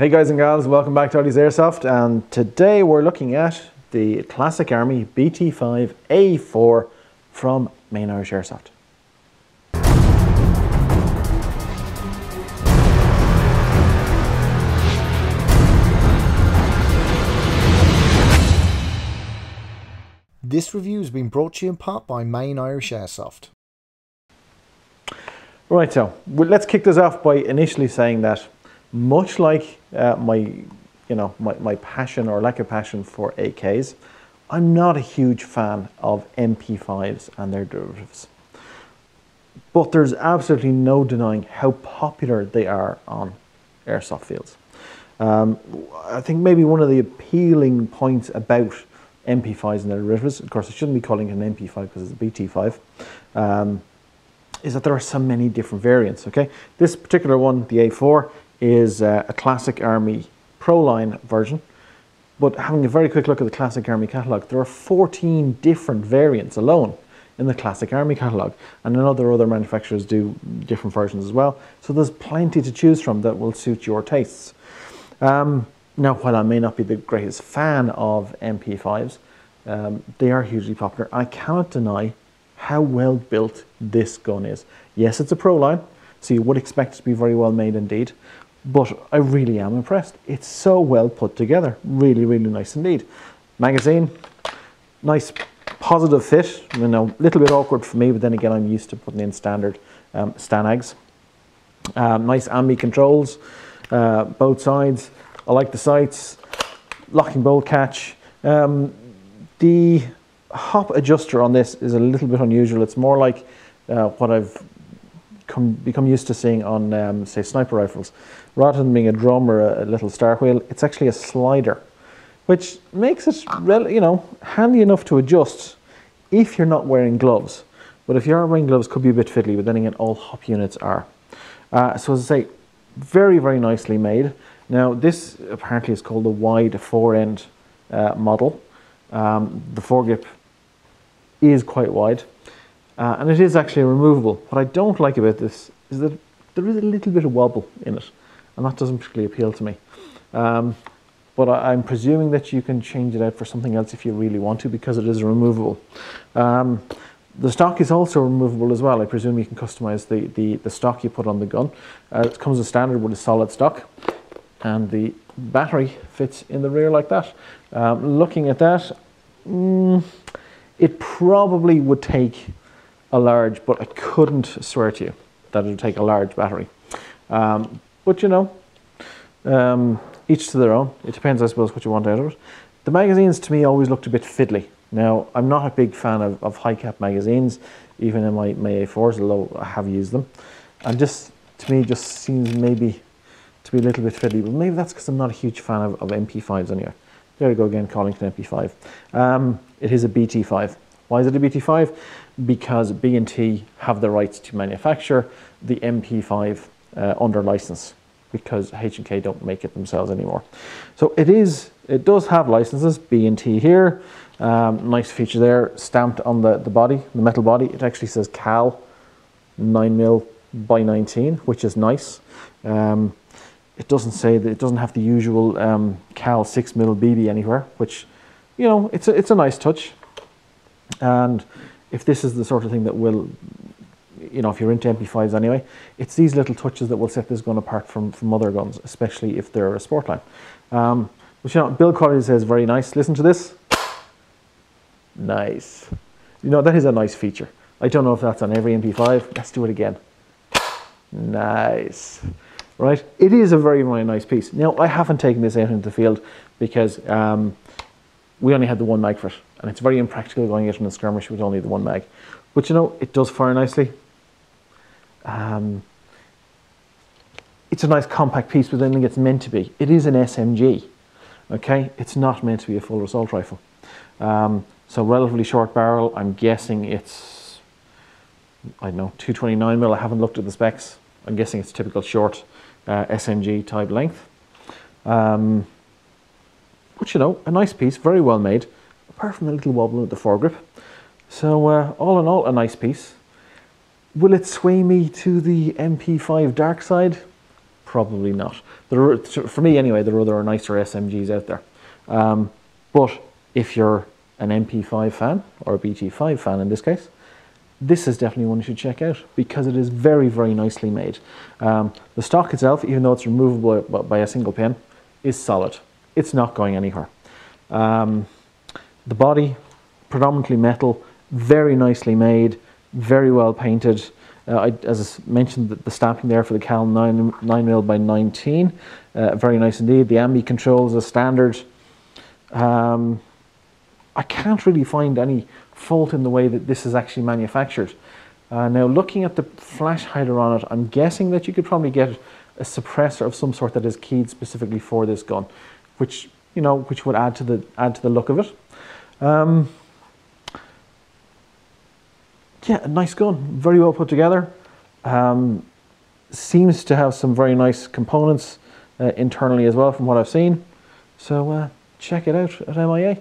Hey guys and gals, welcome back to Oddy's Airsoft and today we're looking at the Classic Army BT5A4 from Main Irish Airsoft. This review has been brought to you in part by Main Irish Airsoft. Right, so well, let's kick this off by initially saying that much like uh, my, you know, my, my passion or lack of passion for AKs, I'm not a huge fan of MP5s and their derivatives. But there's absolutely no denying how popular they are on airsoft fields. Um, I think maybe one of the appealing points about MP5s and their derivatives, of course I shouldn't be calling it an MP5 because it's a BT5, um, is that there are so many different variants, okay? This particular one, the A4, is uh, a Classic Army Proline version. But having a very quick look at the Classic Army catalogue, there are 14 different variants alone in the Classic Army catalogue. And are other manufacturers do different versions as well. So there's plenty to choose from that will suit your tastes. Um, now, while I may not be the greatest fan of MP5s, um, they are hugely popular. I cannot deny how well built this gun is. Yes, it's a pro line, so you would expect it to be very well made indeed, but I really am impressed. It's so well put together. Really, really nice indeed. Magazine, nice positive fit. You know, a little bit awkward for me, but then again, I'm used to putting in standard um, Stanags. Um, nice ambi controls, uh, both sides. I like the sights, locking bolt catch. Um, the hop adjuster on this is a little bit unusual. It's more like uh, what I've come, become used to seeing on, um, say, sniper rifles. Rather than being a drum or a, a, little star wheel, it's actually a slider, which makes it, really you know, handy enough to adjust if you're not wearing gloves. But if you are wearing gloves, could be a bit fiddly, but then again, all hop units are. Uh, so as I say, very, very nicely made. Now, this apparently is called the wide fore-end uh, model. Um, the foregrip is quite wide. Uh, and it is actually removable. What I don't like about this is that there is a little bit of wobble in it, and that doesn't particularly appeal to me. Um, but I, am presuming that you can change it out for something else if you really want to because it is removable. Um, the stock is also removable as well. I presume you can customize the, the, the stock you put on the gun. Uh, it comes as standard with a solid stock, and the battery fits in the rear like that. Um, looking at that, mm, it probably would take a large, but I couldn't swear to you that it would take a large battery. Um, but you know, um, each to their own. It depends, I suppose, what you want out of it. The magazines to me always looked a bit fiddly. Now, I'm not a big fan of, of high cap magazines, even in my, my A4s, although I have used them. And just, to me, just seems maybe to be a little bit fiddly, but maybe that's because I'm not a huge fan of, of MP5s anyway. There we go again, calling it an MP5. Um, it is a BT5. Why is it a BT5? Because B&T have the rights to manufacture the MP5 uh, under license because H&K don't make it themselves anymore. So it is, it does have licenses, B&T here, um, nice feature there, stamped on the, the body, the metal body. It actually says CAL 9mm by 19, which is nice. Um, it doesn't say that it doesn't have the usual um, CAL 6mm BB anywhere, which, you know, it's a, it's a nice touch. And if this is the sort of thing that will, you know, if you're into MP5s anyway, it's these little touches that will set this gun apart from, from other guns, especially if they're a sport line. Um, but you know, build quality says very nice. Listen to this. Nice. You know, that is a nice feature. I don't know if that's on every MP5. Let's do it again. Nice. Right? It is a very, very nice piece. Now, I haven't taken this out into the field because um, we only had the one mag for it, and it's very impractical going out in a skirmish with only the one mag. But you know, it does fire nicely. Um, it's a nice compact piece, but I think it's meant to be. It is an SMG, okay? It's not meant to be a full assault rifle. Um, so relatively short barrel. I'm guessing it's, I don't know, 229 mil. I haven't looked at the specs. I'm guessing it's typical short uh, SMG type length. Um, but you know, a nice piece, very well made, apart from a little wobble at the foregrip. So uh, all in all, a nice piece. Will it sway me to the MP5 dark side? Probably not. There are, for me anyway, there are other nicer SMGs out there. Um, but if you're an MP5 fan, or a BT5 fan in this case, this is definitely one you should check out because it is very, very nicely made. Um, the stock itself, even though it's removable by a single pin, is solid. It's not going anywhere. Um, the body, predominantly metal, very nicely made, very well painted. Uh, I, as I mentioned, the, the, stamping there for the Cal 9, 9mm by 19, uh, very nice indeed. The ambi controls are standard. Um, I can't really find any fault in the way that this is actually manufactured. Uh, now, looking at the flash hider on it, I'm guessing that you could probably get a suppressor of some sort that is keyed specifically for this gun, which you know, which would add to the add to the look of it. Um, yeah, a nice gun, very well put together. Um, seems to have some very nice components uh, internally as well, from what I've seen. So uh, check it out at MIA.